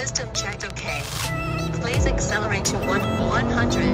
System checked OK. Please accelerate to 1 100.